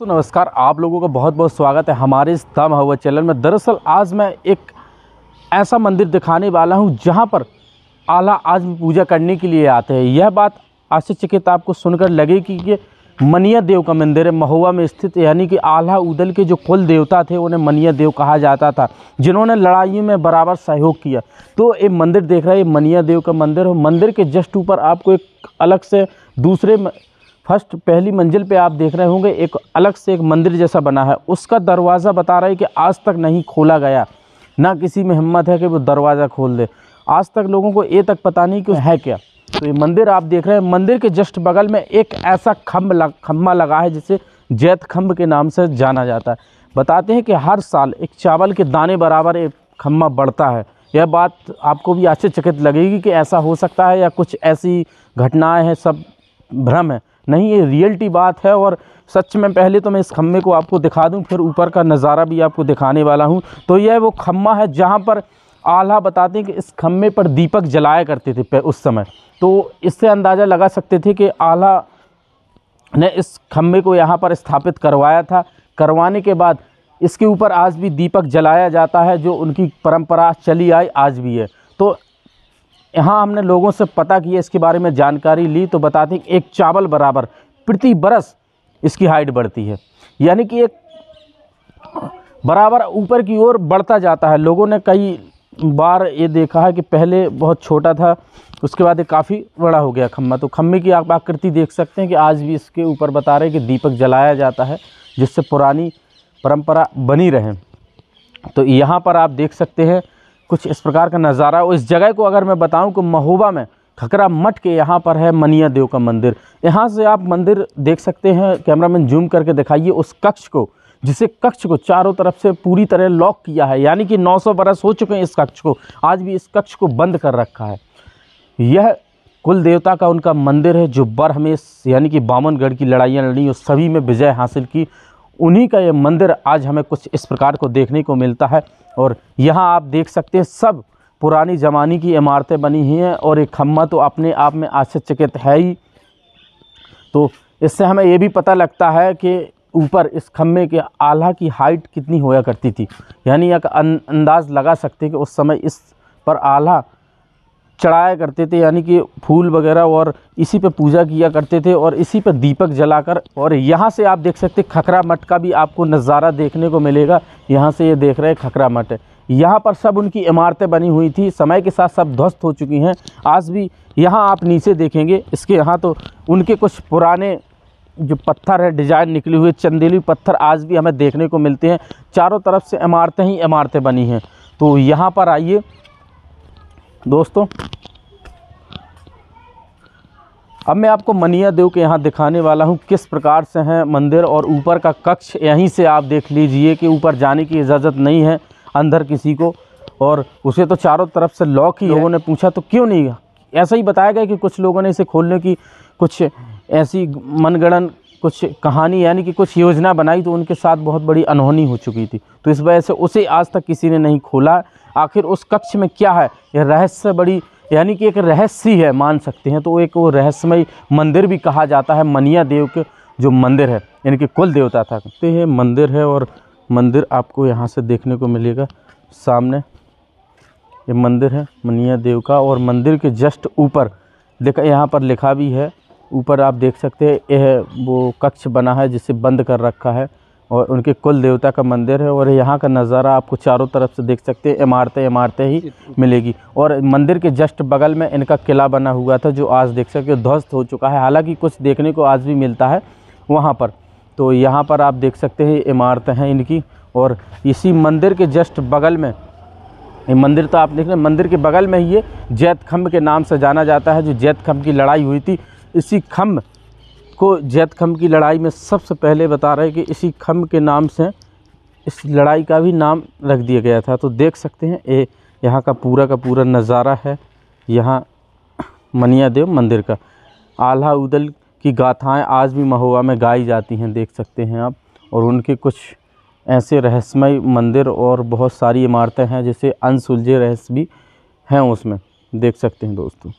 तो नमस्कार, आप लोगों का बहुत बहुत स्वागत है हमारे इस दम हवा चैनल में। दरअसल, आज मैं एक ऐसा मंदिर दिखाने वाला हूँ जहाँ पर आला आज पूजा करने के लिए आते हैं। यह बात आश्चर्यचकित आपको सुनकर लगेगी कि ये मनिया देव का मंदिर है। महुआ में स्थित, यानी कि आल्हा उदल के जो कुल देवता थे, उन्हें मनिया देव कहा जाता था, जिन्होंने लड़ाई में बराबर सहयोग किया। तो ये मंदिर देख रहे हैं, ये मनिया देव का मंदिर है। मंदिर के जस्ट ऊपर आपको एक अलग से दूसरे फ़र्स्ट पहली मंजिल पे आप देख रहे होंगे, एक अलग से एक मंदिर जैसा बना है। उसका दरवाज़ा बता रहा है कि आज तक नहीं खोला गया। ना किसी में हिम्मत है कि वो दरवाज़ा खोल दे। आज तक लोगों को ये तक पता नहीं कि है क्या। तो ये मंदिर आप देख रहे हैं, मंदिर के जस्ट बगल में एक ऐसा खम्भ लग खंभा लगा है जिसे जैत खम्भ के नाम से जाना जाता है। बताते हैं कि हर साल एक चावल के दाने बराबर एक खंभा बढ़ता है। यह बात आपको भी आश्चर्यचकित लगेगी कि ऐसा हो सकता है या कुछ ऐसी घटनाएँ हैं, सब भ्रम है। नहीं, ये रियलिटी बात है और सच में पहले तो मैं इस खंभे को आपको दिखा दूँ, फिर ऊपर का नज़ारा भी आपको दिखाने वाला हूँ। तो यह वो खंभा है जहाँ पर आल्हा बताते हैं कि इस खंभे पर दीपक जलाया करते थे उस समय। तो इससे अंदाज़ा लगा सकते थे कि आल्हा ने इस खंभे को यहाँ पर स्थापित करवाया था। करवाने के बाद इसके ऊपर आज भी दीपक जलाया जाता है, जो उनकी परंपरा चली आई, आज भी है। तो यहाँ हमने लोगों से पता किया, इसके बारे में जानकारी ली तो बताते हैं कि एक चावल बराबर, प्रति बरस इसकी हाइट बढ़ती है। यानी कि एक बराबर ऊपर की ओर बढ़ता जाता है। लोगों ने कई बार ये देखा है कि पहले बहुत छोटा था, उसके बाद ये काफ़ी बड़ा हो गया खंभा तो खंभे की आप आकृति देख सकते हैं कि आज भी इसके ऊपर बता रहे हैं कि दीपक जलाया जाता है, जिससे पुरानी परंपरा बनी रहे। तो यहाँ पर आप देख सकते हैं कुछ इस प्रकार का नज़ारा। और इस जगह को अगर मैं बताऊँ कि महोबा में खकरा मठ के यहाँ पर है मनिया देव का मंदिर। यहाँ से आप मंदिर देख सकते हैं, कैमरामैन जूम करके दिखाइए उस कक्ष को, जिसे कक्ष को चारों तरफ़ से पूरी तरह लॉक किया है। यानी कि 900 बरस हो चुके हैं इस कक्ष को, आज भी इस कक्ष को बंद कर रखा है। यह कुल देवता का उनका मंदिर है, जो बर बरहमेश, यानी कि बामनगढ़ की लड़ाइयाँ लड़ी, और सभी में विजय हासिल की। उन्हीं का ये मंदिर आज हमें कुछ इस प्रकार को देखने को मिलता है। और यहाँ आप देख सकते हैं, सब पुरानी ज़माने की इमारतें बनी हुई हैं और एक खम्मा तो अपने आप में आश्चर्यचकित है ही। तो इससे हमें ये भी पता लगता है कि ऊपर इस खंभे के आल्हा की हाइट कितनी होया करती थी। यानी एक अंदाज़ लगा सकते कि उस समय इस पर आल्हा चढ़ाया करते थे, यानी कि फूल वगैरह और इसी पे पूजा किया करते थे और इसी पे दीपक जलाकर। और यहाँ से आप देख सकते खखरा मठ का भी आपको नज़ारा देखने को मिलेगा। यहाँ से ये देख रहे हैं खखरा मठ। यहाँ पर सब उनकी इमारतें बनी हुई थी, समय के साथ सब ध्वस्त हो चुकी हैं। आज भी यहाँ आप नीचे देखेंगे, इसके यहाँ तो उनके कुछ पुराने जो पत्थर है, डिज़ाइन निकले हुए, चंदेली पत्थर आज भी हमें देखने को मिलते हैं। चारों तरफ़ से इमारतें ही इमारतें बनी हैं। तो यहाँ पर आइए दोस्तों, अब मैं आपको मनिया देव के यहाँ दिखाने वाला हूँ किस प्रकार से हैं मंदिर और ऊपर का कक्ष। यहीं से आप देख लीजिए कि ऊपर जाने की इजाज़त नहीं है अंदर किसी को, और उसे तो चारों तरफ़ से लॉक ही लोगों ने पूछा तो क्यों नहीं? ऐसा ही बताया गया कि कुछ लोगों ने इसे खोलने की कुछ ऐसी मनगणन कुछ कहानी यानी कि कुछ योजना बनाई तो उनके साथ बहुत बड़ी अनहोनी हो चुकी थी। तो इस वजह से उसे आज तक किसी ने नहीं खोला। आखिर उस कक्ष में क्या है? यह रहस्य बड़ी यानी कि एक रहस्य ही है, मान सकते हैं। तो एक वो रहस्यमय मंदिर भी कहा जाता है, मनिया देव के जो मंदिर है, यानी कि कुल देवता था। तो ये मंदिर है और मंदिर आपको यहाँ से देखने को मिलेगा। सामने ये मंदिर है मनिया देव का और मंदिर के जस्ट ऊपर, देखा यहाँ पर लिखा भी है ऊपर आप देख सकते हैं यह वो कक्ष बना है जिसे बंद कर रखा है और उनके कुल देवता का मंदिर है और यहाँ का नज़ारा आपको चारों तरफ़ से देख सकते हैं इमारतें इमारतें ही मिलेगी। और मंदिर के जस्ट बगल में इनका किला बना हुआ था जो आज देख सकते हो ध्वस्त हो चुका है। हालाँकि कुछ देखने को आज भी मिलता है वहाँ पर। तो यहाँ पर आप देख सकते हैं इमारतें हैं इनकी और इसी मंदिर के जस्ट बगल में ये मंदिर तो आप देख रहे हैं मंदिर के बगल में ही ये जैत खम्भ के नाम से जाना जाता है जो जैत खम्भ की लड़ाई हुई थी। इसी खम्भ को जैत खम्भ की लड़ाई में सबसे पहले बता रहे हैं कि इसी खम्भ के नाम से इस लड़ाई का भी नाम रख दिया गया था। तो देख सकते हैं ये यहाँ का पूरा का पूरा नज़ारा है। यहाँ मनिया देव मंदिर का। आल्हा उदल की गाथाएँ आज भी महुआ में गाई जाती हैं, देख सकते हैं आप। और उनके कुछ ऐसे रहस्यमय मंदिर और बहुत सारी इमारतें हैं, जैसे अनसुलझे रहस्य भी हैं उसमें। देख सकते हैं दोस्तों।